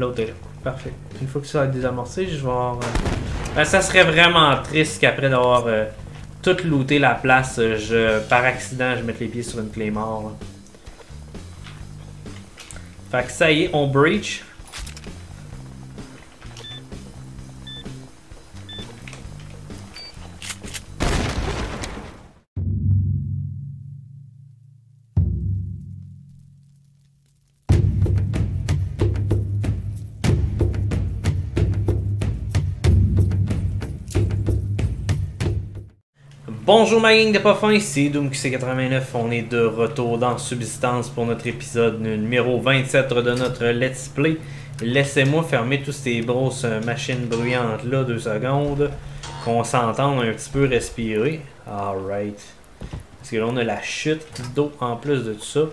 l'autre. Parfait. Une fois que ça être désamorcé, je vais avoir... euh, ben, ça serait vraiment triste qu'après d'avoir euh, tout looté la place, euh, je, par accident, je mette les pieds sur une clé mort. Fait que ça y est, on breach. Bonjour ma gang de pas fin, c'est DoomQC89, on est de retour dans Subsistance pour notre épisode numéro 27 de notre Let's Play. Laissez-moi fermer toutes ces grosses machines bruyantes là deux secondes, qu'on s'entende un petit peu respirer. Alright. Parce que là on a la chute d'eau en plus de tout ça.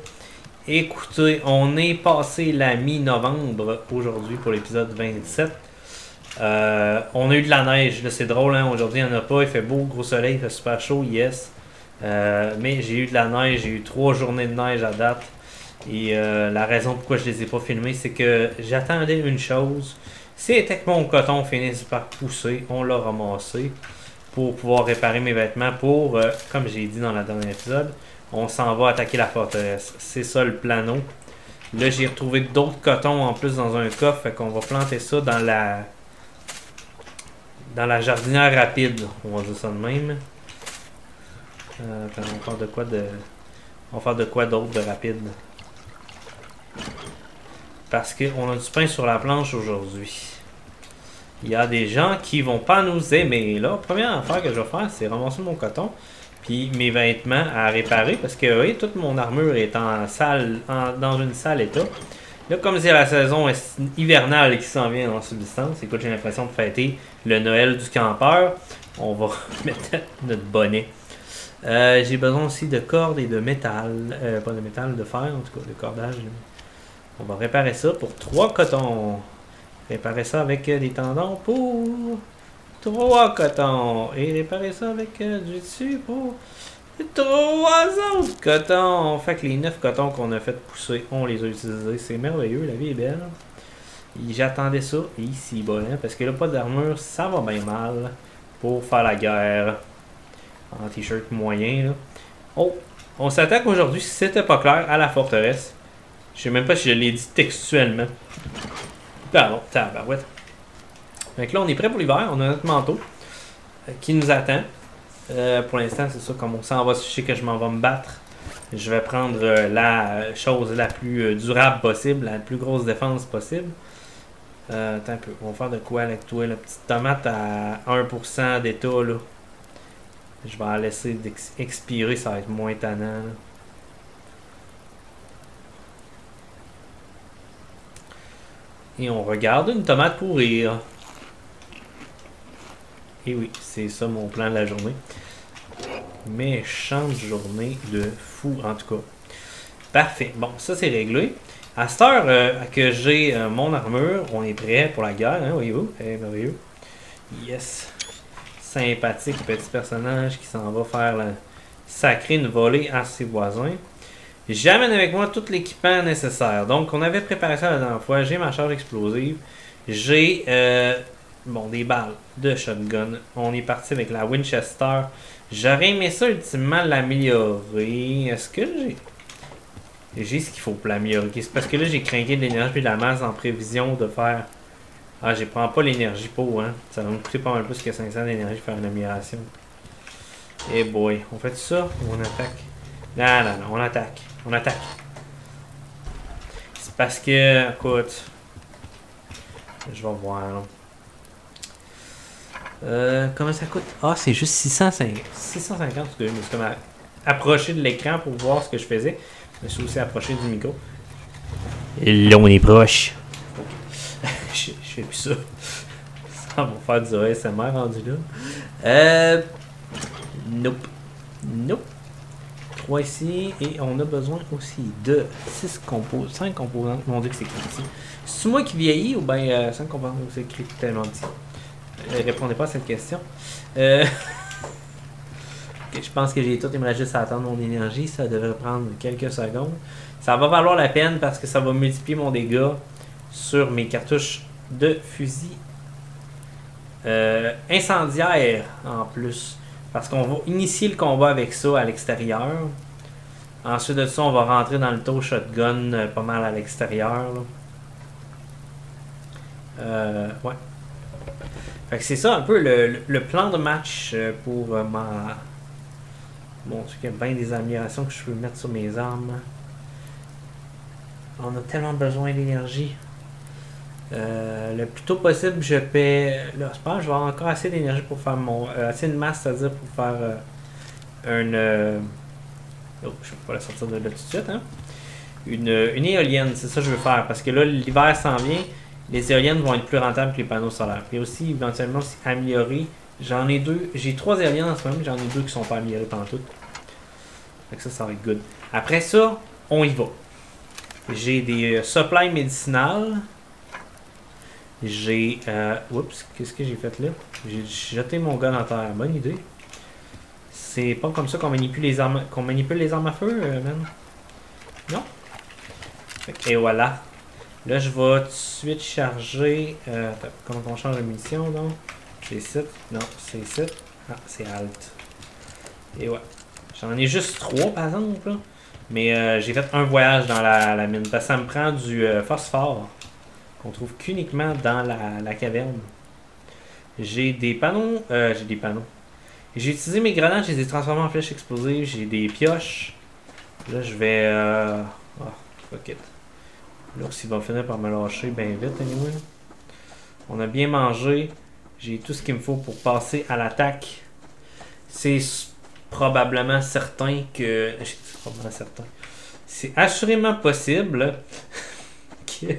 Écoutez, on est passé la mi-novembre aujourd'hui pour l'épisode 27. Euh, on a eu de la neige, c'est drôle, hein? aujourd'hui il n'y en a pas, il fait beau, gros soleil, il fait super chaud, yes. Euh, mais j'ai eu de la neige, j'ai eu trois journées de neige à date. Et euh, la raison pourquoi je les ai pas filmés, c'est que j'attendais une chose. C'était que mon coton finisse par pousser, on l'a ramassé pour pouvoir réparer mes vêtements. Pour, comme j'ai dit dans la dernière épisode, on s'en va attaquer la forteresse. C'est ça le plano. Là, j'ai retrouvé d'autres cotons en plus dans un coffre, fait qu'on va planter ça dans la dans la jardinière rapide, on va dire ça de même. Euh, on va faire de quoi d'autre de rapide? Parce qu'on a du pain sur la planche aujourd'hui. Il y a des gens qui vont pas nous aimer. Là, première affaire que je vais faire, c'est ramasser mon coton. Puis mes vêtements à réparer. Parce que, voyez, toute mon armure est en salle, dans une sale état. Là, comme c'est la saison hivernale qui s'en vient en subsistance, écoute, j'ai l'impression de fêter le Noël du campeur. On va mettre notre bonnet. Euh, j'ai besoin aussi de cordes et de métal. Euh, pas de métal, de fer, en tout cas, de cordage. On va réparer ça pour 3 cotons. Réparer ça avec euh, des tendons pour 3 cotons. Et réparer ça avec euh, du dessus pour 3 autres cotons. Fait que les 9 cotons qu'on a fait pousser, on les a utilisés. C'est merveilleux, la vie est belle. J'attendais ça ici, bon, hein, parce que là, pas d'armure, ça va bien mal pour faire la guerre. En t-shirt moyen, là. Oh, on s'attaque aujourd'hui, si c'était pas clair, à la forteresse. Je sais même pas si je l'ai dit textuellement. Pardon, tabarouette. Que là, on est prêt pour l'hiver. On a notre manteau euh, qui nous attend. Euh, pour l'instant, c'est ça. Comme on s'en va, je sais que je m'en vais me battre. Je vais prendre euh, la chose la plus euh, durable possible, la plus grosse défense possible. Euh, attends un peu. On va faire de quoi avec toi? La petite tomate à 1% d'état, là? Je vais la laisser expirer, ça va être moins tannant. Et on regarde une tomate pourrir. Et oui, c'est ça mon plan de la journée. Méchante journée de fou, en tout cas. Parfait. Bon, ça c'est réglé. À cette heure euh, que j'ai euh, mon armure, on est prêt pour la guerre, hein, voyez-vous? Eh, merveilleux. Yes. Sympathique petit personnage qui s'en va faire la sacrer une volée à ses voisins. J'amène avec moi tout l'équipement nécessaire. Donc, on avait préparé ça la dernière fois. J'ai ma charge explosive. J'ai euh, bon, des balles de shotgun. On est parti avec la Winchester. J'aurais aimé ça ultimement l'améliorer. Est-ce que j'ai. J'ai ce qu'il faut pour l'améliorer? C'est parce que là, j'ai craqué de l'énergie et de la masse en prévision de faire. Ah, je prends pas l'énergie pour, hein. Ça va me coûter pas mal plus que 500 d'énergie faire une amélioration. Eh boy, on fait ça ou on attaque? Non, non, non, on attaque. On attaque. C'est parce que, écoute. Je vais voir. là. Euh, comment ça coûte? Ah, c'est juste 650. 650, parce que je me suis comme approché de l'écran pour voir ce que je faisais. Je me suis aussi approché du micro. Et là, on est proche. je, je fais plus ça. Ça va faire du ASMR rendu là. Euh. Nope. Nope. 3 ici. Et on a besoin aussi de 6 compos 5 composantes. Mon dieu que c'est écrit ici. C'est moi qui vieillis ou bien 5 composantes c'est écrit tellement petit? Euh, répondez pas à cette question. Euh, je pense que j'ai tout. Il juste à attendre mon énergie. Ça devrait prendre quelques secondes. Ça va valoir la peine parce que ça va multiplier mon dégât sur mes cartouches de fusil euh, incendiaire en plus. Parce qu'on va initier le combat avec ça à l'extérieur. Ensuite de ça, on va rentrer dans le taux shotgun pas mal à l'extérieur. Euh, ouais. C'est ça un peu le, plan de match euh, pour ma. Bon, il y a bien des améliorations que je peux mettre sur mes armes. On a tellement besoin d'énergie. Euh, le plus tôt possible, je paie. Là, je pense que je vais avoir encore assez d'énergie pour faire mon. Euh, assez de masse, c'est-à-dire pour faire euh, une. Oh, je vais pas la sortir de là tout de suite. Hein? Une, une éolienne, c'est ça que je veux faire. Parce que là, l'hiver s'en vient. Les éoliennes vont être plus rentables que les panneaux solaires. Puis aussi, éventuellement, améliorer. J'en ai deux. J'ai trois éoliennes en ce moment, j'en ai deux qui sont pas améliorées pendant tout. Fait que ça, ça va être good. Après ça, on y va. J'ai des supplies médicinales. J'ai. Euh, oups, qu'est-ce que j'ai fait là? J'ai jeté mon gun en terre. Bonne idée. C'est pas comme ça qu'on manipule les armes qu'on manipule les armes à feu, euh, man. Non? Et voilà. Là, je vais tout de suite charger. Euh, attends, comment on change de munition donc C'est 7. Non, c'est 7. Ah, c'est alt. Et ouais. J'en ai juste 3 par exemple. Là. Mais euh, j'ai fait un voyage dans la, la mine. Parce que ça me prend du euh, phosphore qu'on trouve qu'uniquement dans la, caverne. J'ai des panneaux. Euh, j'ai des panneaux. J'ai utilisé mes grenades, je les ai en flèches explosives. J'ai des pioches. Là, je vais. Oh, fuck it. Là, s'il va finir par me lâcher bien vite, anyway. On a bien mangé. J'ai tout ce qu'il me faut pour passer à l'attaque. C'est probablement certain que. C'est probablement certain. C'est assurément possible que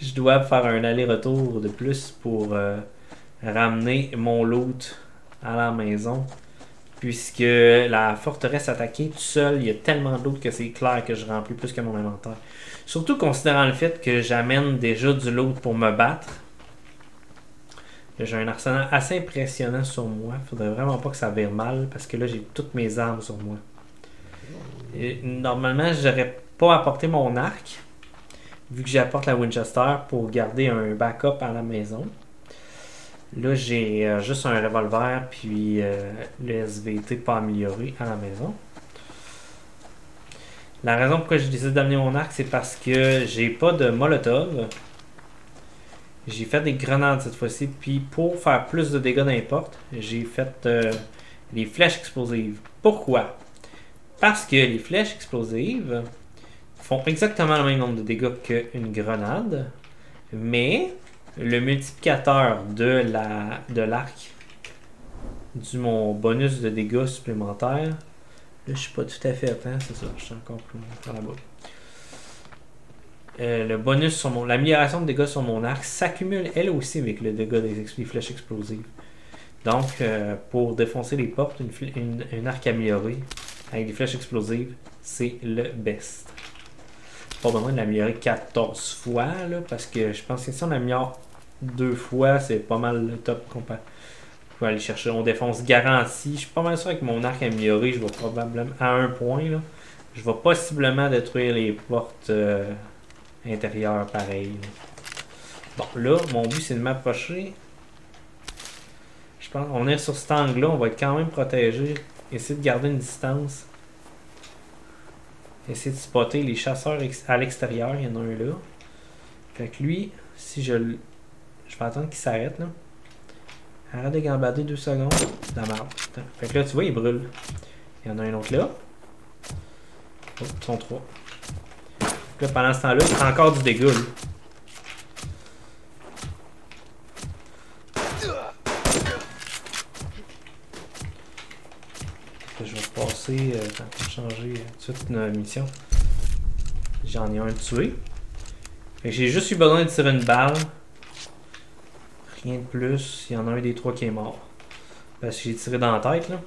je dois faire un aller-retour de plus pour euh, ramener mon loot à la maison. Puisque la forteresse attaquée tout seul, il y a tellement de que c'est clair que je remplis plus que mon inventaire. Surtout considérant le fait que j'amène déjà du loot pour me battre. J'ai un arsenal assez impressionnant sur moi. Faudrait vraiment pas que ça vire mal parce que là j'ai toutes mes armes sur moi. Et normalement, j'aurais pas apporté mon arc vu que j'apporte la Winchester pour garder un backup à la maison. Là, j'ai euh, juste un revolver puis euh, le SVT pas amélioré à la maison. La raison pourquoi j'ai décidé d'amener mon arc, c'est parce que j'ai pas de molotov. J'ai fait des grenades cette fois-ci. Puis pour faire plus de dégâts d'importe, j'ai fait euh, les flèches explosives. Pourquoi? Parce que les flèches explosives, font exactement le même nombre de dégâts qu'une grenade, mais le multiplicateur de la de l'arc du mon bonus de dégâts supplémentaires. Là, je suis pas tout à fait atteint, c'est ça, je suis encore plus là bas. Euh, le bonus sur mon. L'amélioration de dégâts sur mon arc s'accumule elle aussi avec le dégât des, flèches explosives. Donc, euh, pour défoncer les portes, une, arc amélioré avec des flèches explosives, c'est le best pas besoin de l'améliorer 14 fois, là, parce que je pense que si on améliore deux fois, c'est pas mal le top qu'on peut, aller chercher. On défonce garantie. Je suis pas mal sûr que mon arc amélioré, je vais probablement, à un point, là, je vais possiblement détruire les portes euh, intérieures pareil. Bon, là, mon but c'est de m'approcher. Je pense qu'on est sur cet angle-là, on va être quand même protégé. Essayer de garder une distance. Essayer de spotter les chasseurs à l'extérieur. Il y en a un là. Fait que lui, si je Je vais attendre qu'il s'arrête là. Arrête de gambader deux secondes. La. Fait que là, tu vois, il brûle. Il y en a un autre là. Oh, ils sont trois. Là, pendant ce temps-là, il prend encore du dégât. passer, euh, changer euh, tout de suite une mission. J'en ai un tué. J'ai juste eu besoin de tirer une balle. Rien de plus. Il y en a un des trois qui est mort. Parce que j'ai tiré dans la tête là.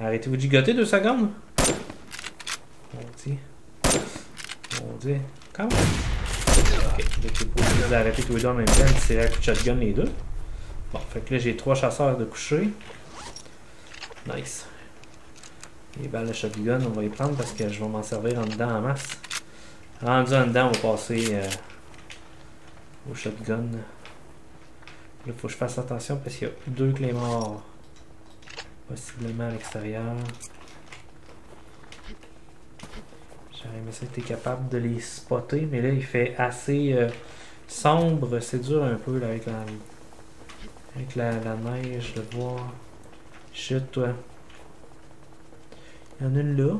Arrêtez-vous de gigoter deux secondes. Mon dieu. Mon dieu. Comment? Ok, j'ai pas tous les deux en même temps coup de shotgun les deux. Bon, fait que là j'ai trois chasseurs de coucher. Nice. Les balles de shotgun, on va les prendre parce que je vais m'en servir en dedans en masse. Rendu en dedans, on va passer euh, au shotgun. Là, faut que je fasse attention parce qu'il y a deux clés morts. Possiblement à l'extérieur. J'aurais aimé ça que capable de les spotter, mais là il fait assez euh, sombre. C'est dur un peu avec la, avec la, neige de voir. Chut, toi. Il y en a une là.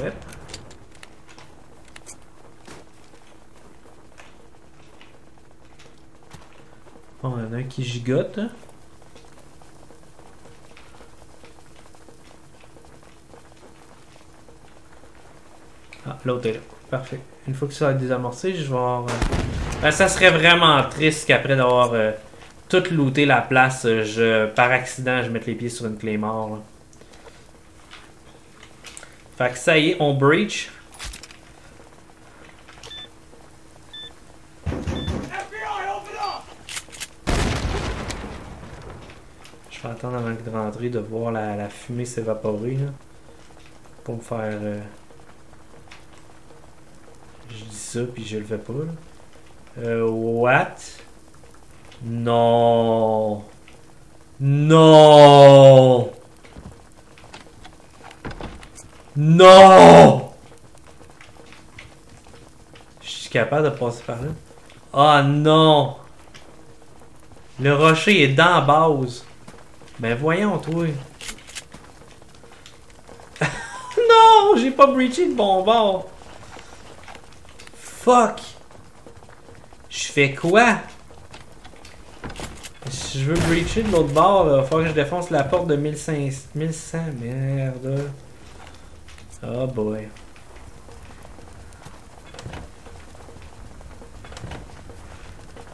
Ouais. Bon, il y en qui gigote. Ah, l'autre est là. Parfait. Une fois que ça va être désamorcé, je vais avoir... euh, ben, ça serait vraiment triste qu'après d'avoir euh, tout looté la place, je, par accident, je mette les pieds sur une clé mort. Fait que ça y est, on breach. Je vais attendre de voir la, fumée s'évaporer pour me faire. euh, Je dis ça puis je le fais pas. Là. Euh, what? Non. Non. Non! Je suis capable de passer par là. Ah non! Le rocher est dans la base. Ben voyons, toi. non! J'ai pas breaché de bon bord. Fuck! Je fais quoi? Si je veux breacher de l'autre bord, il va falloir que je défonce la porte de 1500. 1100, merde. Oh boy.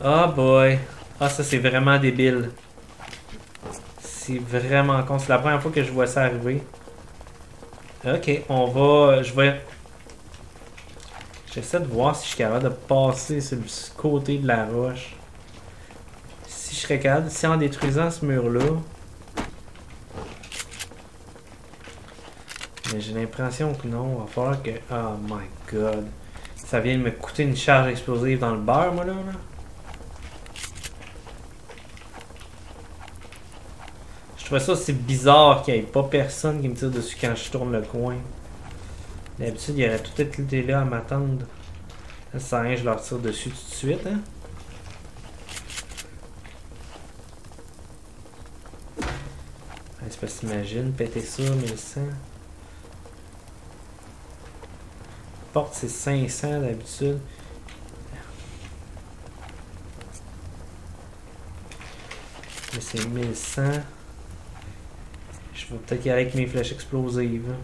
Oh boy. Ah, ça c'est vraiment débile. C'est vraiment con. C'est la première fois que je vois ça arriver. Ok, on va. Je vais. J'essaie de voir si je suis capable de passer sur le côté de la roche. Si je serais capable. Si en détruisant ce mur-là. Mais j'ai l'impression que non. Il va falloir que. Oh my god. Ça vient de me coûter une charge explosive dans le beurre, moi là. là. Ça aussi bizarre qu'il n'y ait pas personne qui me tire dessus quand je tourne le coin. D'habitude, il y aurait tout été là à m'attendre. Ça rien, je leur tire dessus tout de suite, hein. C'est parce que t'imagines, péter ça, 1100. Porte, c'est 500 d'habitude. Là, c'est 1100. Je vais peut-être y aller avec mes flèches explosives.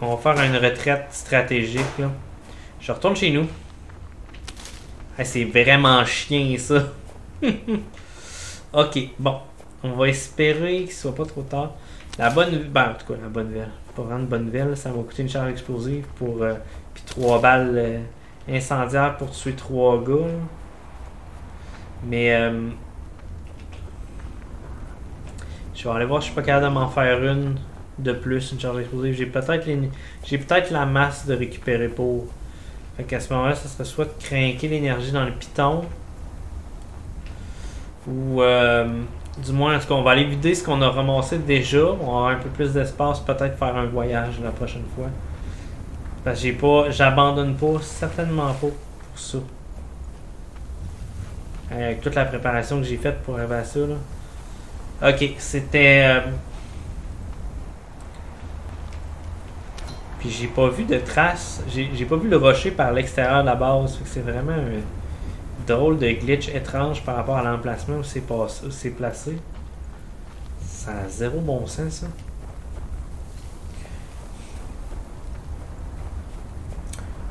On va faire une retraite stratégique. Là. Je retourne chez nous. C'est vraiment chien ça. ok, bon. On va espérer qu'il soit pas trop tard. La bonne ben, en tout cas, la bonne nouvelle. Pas vraiment bonne nouvelle, ça m'a coûté une charge explosive pour. euh, puis trois balles euh, incendiaires pour tuer trois gars. là. Mais. euh, je vais aller voir si je suis pas capable de m'en faire une de plus, une charge explosive. J'ai peut-être j'ai peut-être la masse de récupérer pour. Fait qu'à ce moment-là, ça serait soit de craquer l'énergie dans le piton. Ou euh, du moins, en tout cas, on va aller vider ce qu'on a ramassé déjà. On avoir un peu plus d'espace, peut-être faire un voyage la prochaine fois. Parce que j'ai pas. J'abandonne pas, certainement pas pour ça. Avec toute la préparation que j'ai faite pour arriver ça là. Ok, c'était. euh, Puis j'ai pas vu de traces. J'ai pas vu le rocher par l'extérieur de la base. C'est vraiment un drôle de glitch étrange par rapport à l'emplacement où c'est placé. Ça a zéro bon sens ça.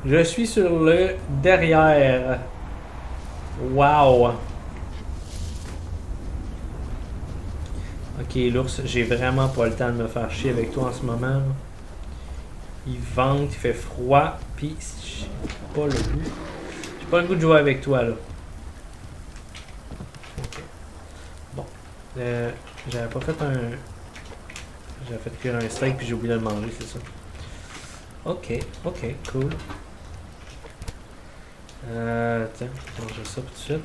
Je suis sur le derrière. Wow. Ok l'ours, j'ai vraiment pas le temps de me faire chier avec toi en ce moment. Il vente, il fait froid, puis j'ai pas le goût. J'ai pas le goût de jouer avec toi là. Ok. Bon. Euh, J'avais pas fait un, J'ai fait cuire un steak puis j'ai oublié de le manger, c'est ça. Ok, ok, cool. Euh, tiens, je manger ça tout de suite.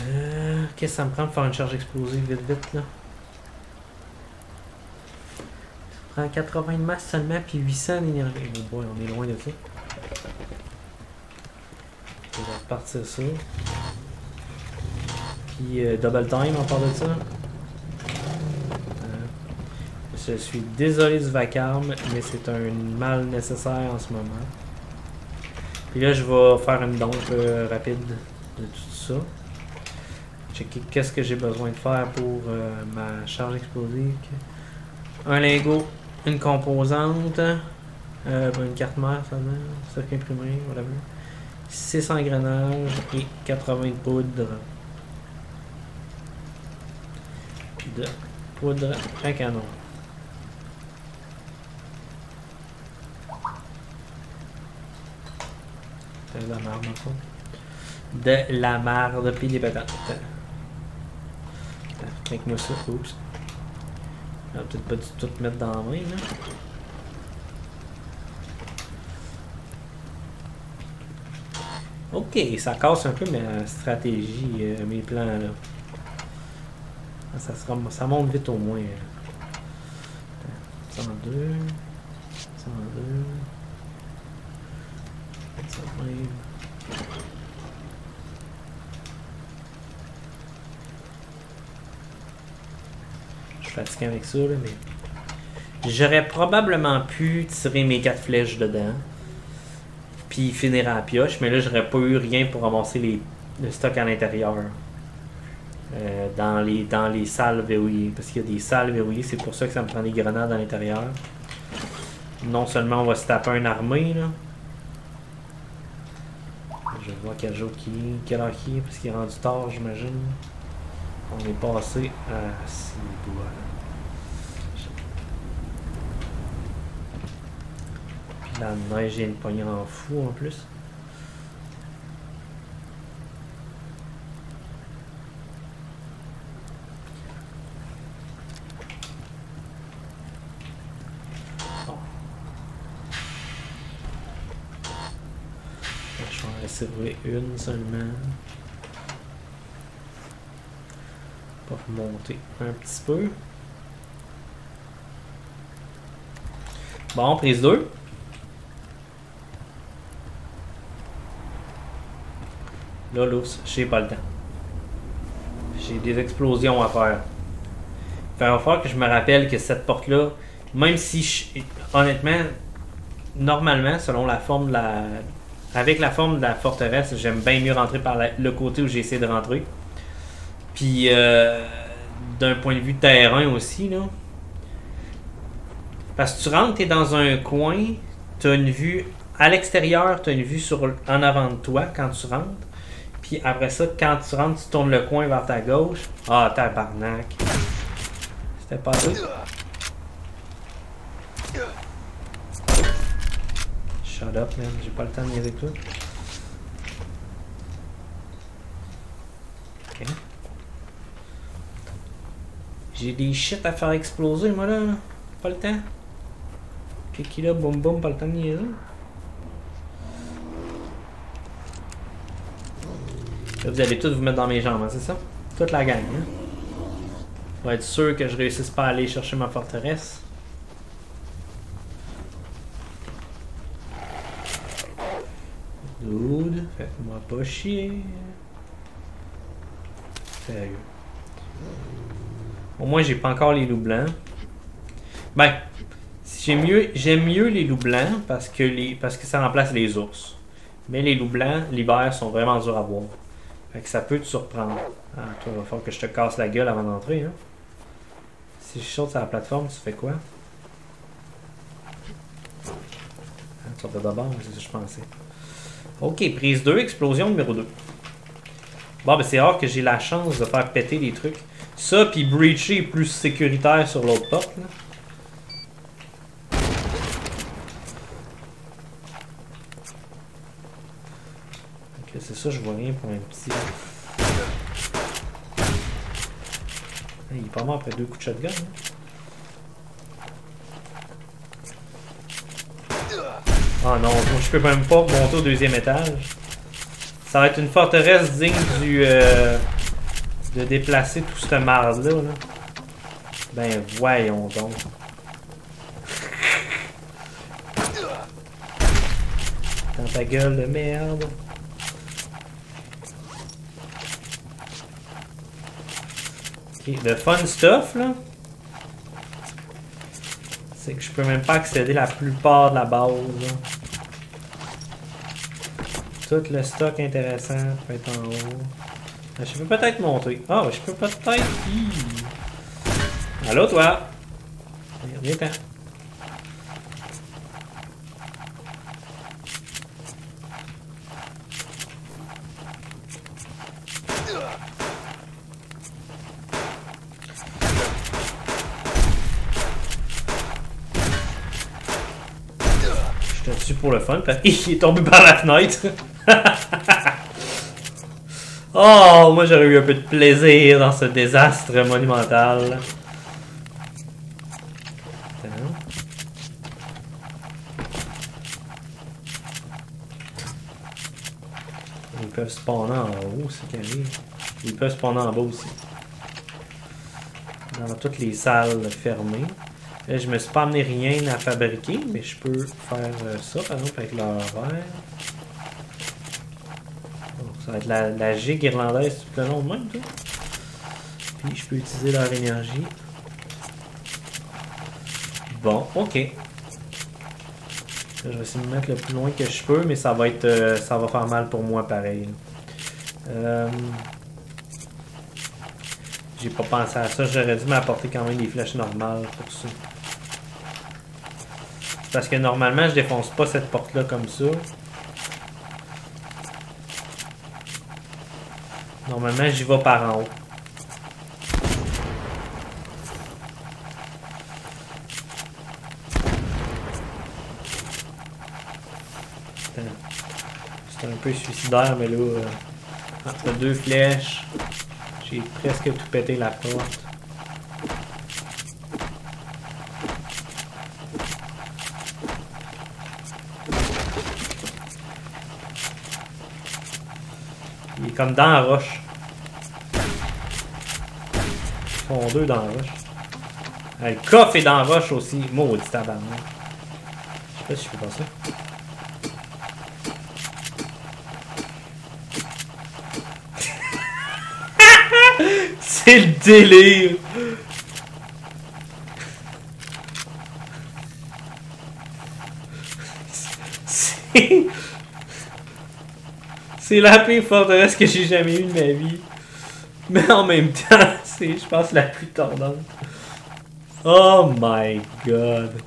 Euh, Qu'est-ce que ça me prend pour faire une charge explosive vite vite là? Ça prend 80 de masse seulement puis 800 d'énergie. Oh boy, on est loin de ça. On va repartir ça. Puis euh, double time en part de ça? Je suis désolé du vacarme, mais c'est un mal nécessaire en ce moment. Puis là, je vais faire une dompe euh, rapide de tout ça. Checker qu'est-ce que j'ai besoin de faire pour euh, ma charge explosive. Un lingot, une composante, euh, une carte mère seulement, circuit imprimé, whatever. 6 engrenages et 80 de poudre. De poudre à canon. De la fait. De la marde puis des patates. Avec moi ça, oups. On va peut-être pas du tout mettre dans la main, là. Ok, ça casse un peu ma stratégie, euh, mes plans là. Ça, sera, ça monte vite au moins. là. Attends, 102, 102, 120. Je suis fatigué avec ça, là, mais. J'aurais probablement pu tirer mes quatre flèches dedans. Puis finir à la pioche, mais là, j'aurais pas eu rien pour ramasser les, le stock à l'intérieur. Euh, dans, les, dans les salles verrouillées. Parce qu'il y a des salles verrouillées, c'est pour ça que ça me prend des grenades à l'intérieur. Non seulement on va se taper une armée, là. Je vois quel jour qui quelle heure qui parce qu'il est rendu tard, j'imagine. On est passé à 6 doigts. Puis la neige vient de pogner en fou en plus. Bon. En réserver une seulement. Pour remonter un petit peu. Bon, prise 2. Là, l'ours, j'ai pas le temps. J'ai des explosions à faire. Il va falloir que je me rappelle que cette porte-là, même si, honnêtement, normalement, selon la forme de la. Avec la forme de la forteresse, j'aime bien mieux rentrer par le côté où j'ai essayé de rentrer. Puis, euh, d'un point de vue terrain aussi, là. Parce que tu rentres, t'es dans un coin, t'as une vue à l'extérieur, t'as une vue sur, en avant de toi quand tu rentres. Puis après ça, quand tu rentres, tu tournes le coin vers ta gauche. Ah, tabarnak. C'était pas ça. J'ai pas le temps de avec toi. Ok. J'ai des shit à faire exploser, moi, là. Pas le temps. Kiki là, boum boum, pas le temps de niaiser. Là, vous allez tous vous mettre dans mes jambes, hein, c'est ça? Toute la gang, hein? Pour être sûr que je réussisse pas à aller chercher ma forteresse. Faites-moi pas chier. Sérieux. Au moins, j'ai pas encore les loups blancs. Ben, j'aime mieux, mieux les loups blancs parce que, les, parce que ça remplace les ours. Mais les loups blancs, l'hiver, sont vraiment durs à voir. Fait que ça peut te surprendre. Ah, toi, il va falloir que je te casse la gueule avant d'entrer. Hein? Si je saute sur la plateforme, tu fais quoi? Ah, tu vas d'abord, c'est ce que je pensais. Ok, prise 2, explosion numéro 2. Bon, ben c'est rare que j'ai la chance de faire péter des trucs. Ça, puis breacher est plus sécuritaire sur l'autre porte. Là. Ok, c'est ça, je vois rien pour un petit. Il est pas mort après deux coups de shotgun. hein. Ah non, moi, je peux même pas monter au deuxième étage. Ça va être une forteresse digne du... euh, de déplacer tout ce marde-là. là. Ben voyons donc. Dans ta gueule de merde. Ok, le fun stuff là. C'est que je peux même pas accéder la plupart de la base. là. Tout le stock intéressant peut être en haut. Ah, Je peux peut-être monter. Ah, je peux peut-être. Allô, toi? Viens, viens, pour le fun. parce- Il est tombé par la fenêtre. oh, moi j'aurais eu un peu de plaisir dans ce désastre monumental. Ils peuvent spawner en haut, c'est carré. Ils peuvent spawner en bas aussi. Dans toutes les salles fermées. Là, je me suis pas amené rien à fabriquer, mais je peux faire euh, ça, par exemple, avec leur verre. Ça va être la, la gigue irlandaise tout le long de même, toi. Puis, je peux utiliser leur énergie. Bon, ok. Je vais essayer de me mettre le plus loin que je peux, mais ça va être, euh, ça va faire mal pour moi pareil. Euh, J'ai pas pensé à ça. J'aurais dû m'apporter quand même des flèches normales pour ça. Parce que normalement, je défonce pas cette porte-là comme ça. Normalement, j'y vais par en haut. C'est un peu suicidaire, mais là, euh, entre deux flèches, j'ai presque tout pété la porte. Il est comme dans la roche. Ils sont deux dans la roche. Ah, le coffre est dans la roche aussi. Maudit tabarnak. Je sais pas si je peux passer. C'est le délire! C'est... La pire forteresse que j'ai jamais eue de ma vie. Mais en même temps, je pense, la plus tordante. Oh my god.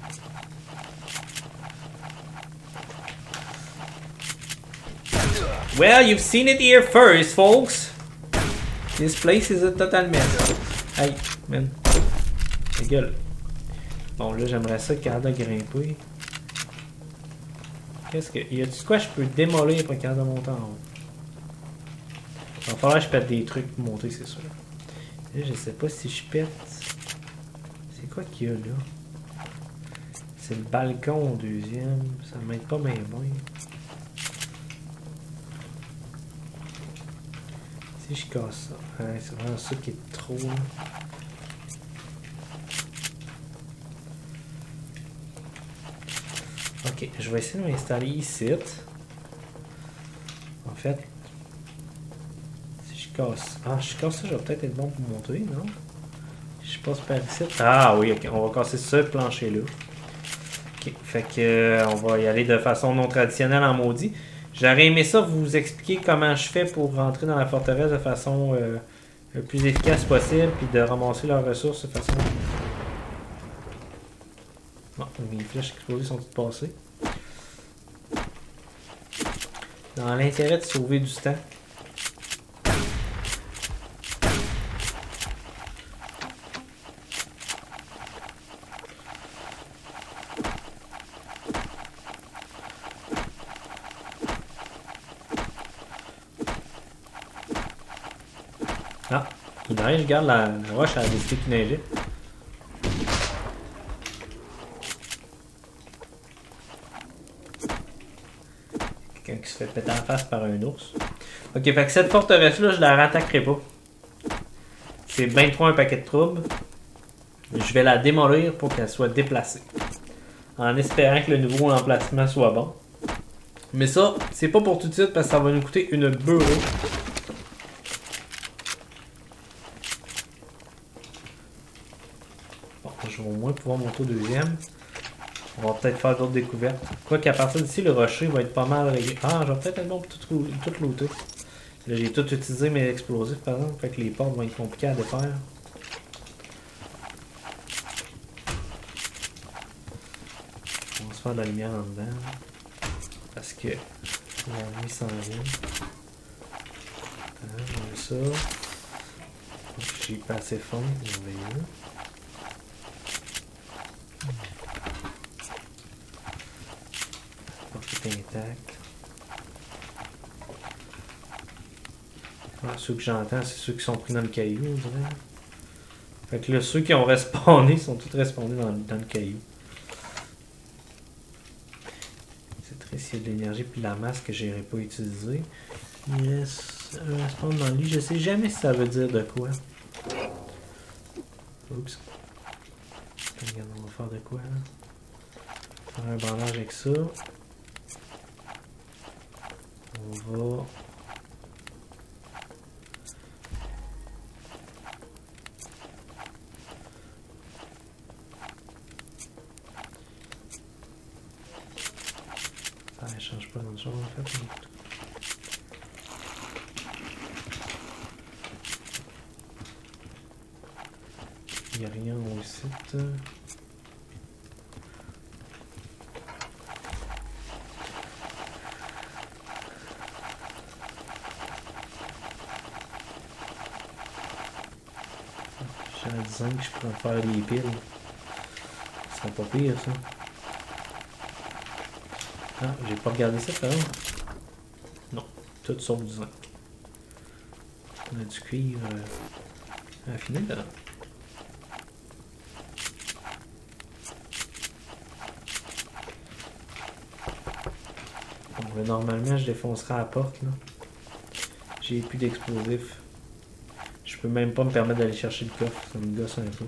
Well, you've seen it here first, folks. This place is a total mess. Hey, man. Ta gueule. Bon, là, j'aimerais ça capable de grimper. Qu'est-ce que. Y a-tu quoi je peux démolir pour capable de monter en haut? Il va falloir que je pète des trucs pour monter, c'est sûr. Là, je sais pas si je pète. C'est quoi qu'il y a là? C'est le balcon au deuxième. Ça m'aide pas bien bien. Si je casse ça. Ouais, c'est vraiment ça qui est trop. Ok, je vais essayer de m'installer ici. En fait, Ah, je casse ça, je vais peut-être être bon pour monter, non? Je passe par ici. Ah oui, ok, on va casser ce plancher-là. Ok, fait que euh, on va y aller de façon non traditionnelle en maudit. J'aurais aimé ça vous expliquer comment je fais pour rentrer dans la forteresse de façon euh, le plus efficace possible, puis de ramasser leurs ressources de façon. Bon, mes flèches explosées sont toutes passées. Dans l'intérêt de sauver du temps. Ah, il neige. Regarde, la, roche, elle a décidé. Quelqu'un qui se fait péter en face par un ours. Ok, fait que cette forteresse-là, je la rattaquerai pas. C'est bien trop un paquet de troubles. Je vais la démolir pour qu'elle soit déplacée. En espérant que le nouveau emplacement soit bon. Mais ça, c'est pas pour tout de suite parce que ça va nous coûter une beurre. Bon, je vais au pouvoir monter au deuxième. On va peut-être faire d'autres découvertes. Quoi qu'à partir d'ici, le rocher va être pas mal réglé. Ah, je vais peut-être être bon pour tout, tout looter. Là, j'ai tout utilisé mes explosifs, par exemple. Fait que les portes vont être compliquées à défaire. On va se faire de la lumière en dedans. Parce que la nuit s'en vient. On ça. J'ai pas assez. Porte est intact. Ceux que j'entends, c'est ceux qui sont pris dans le caillou, on dirait. Fait que là, ceux qui ont respawné sont tous respawnés dans, dans le caillou. C'est triste, il y a de l'énergie puis de la masse que j'irai pas utiliser. Yes, respawn dans le lit, je sais jamais si ça veut dire de quoi. Oups. Regarde, on va faire de quoi là? Faire un bandage avec ça. On va Ça ne change pas grand chose en fait. Il n'y a rien au site. J'ai un zinc, je pourrais faire les piles. Ce serait pas pire ça. Ah, j'ai pas regardé ça quand même. Non, tout sauf du zinc. On a du cuivre euh, affiné là. Bon, normalement, je défoncerai la porte. J'ai plus d'explosifs. Je peux même pas me permettre d'aller chercher le coffre, ça me gosse un peu.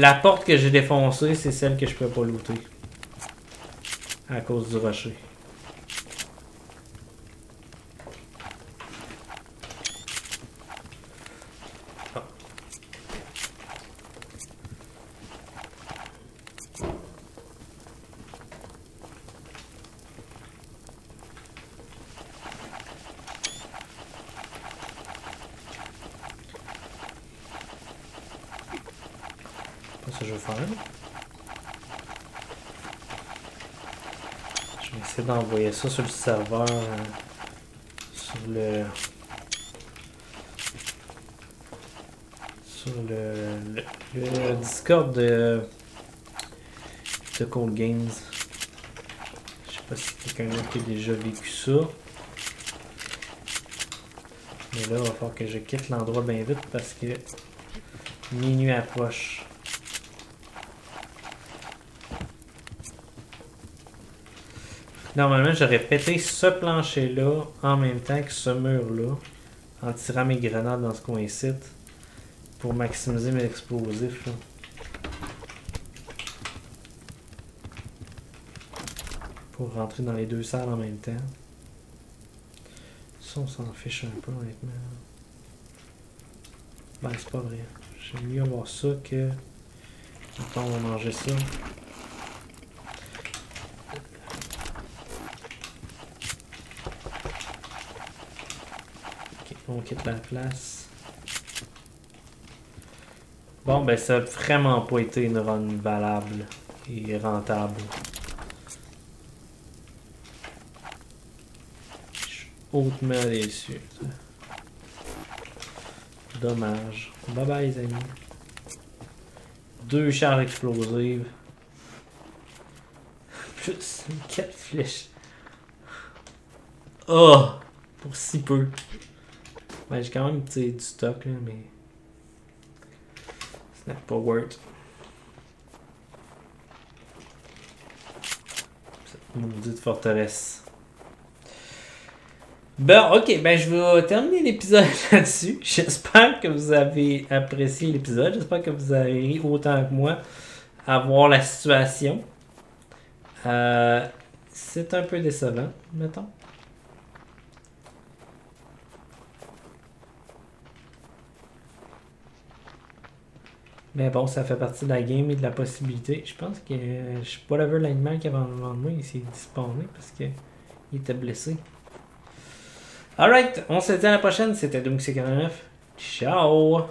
La porte que j'ai défoncée, c'est celle que je peux pas looter. À cause du rocher. Je. Je vais essayer d'envoyer ça sur le serveur. euh, sur le. Sur le, Discord de. de Cold Games. Je sais pas si quelqu'un qui a déjà vécu ça. Mais là, il va falloir que je quitte l'endroit bien vite parce que minuit approche. Normalement, j'aurais pété ce plancher-là en même temps que ce mur-là en tirant mes grenades dans ce coin-ci pour maximiser mes explosifs. Pour rentrer dans les deux salles en même temps. Ça, on s'en fiche un peu, honnêtement. Ben, c'est pas vrai. J'aime mieux avoir ça que. Attends, on va manger ça. Ok, quitte la place. Bon, ben, ça a vraiment pas été une run valable et rentable. Je suis hautement déçu. Dommage. Bye bye, les amis. Deux charges explosives. Plus quatre flèches. Oh! Pour si peu. Ouais, j'ai quand même du stock, là, mais Snap pas Word. Cette maudite forteresse. Bon, ok, ben je vais terminer l'épisode là-dessus. J'espère que vous avez apprécié l'épisode. J'espère que vous avez ri autant que moi à voir la situation. Euh, c'est un peu décevant, mettons. Mais bon, ça fait partie de la game et de la possibilité. Je pense que je sais pas lever l'animal qui avait devant moi, il s'est disparu parce qu'il était blessé. Alright, on se dit à la prochaine. C'était Doom 49. Ciao!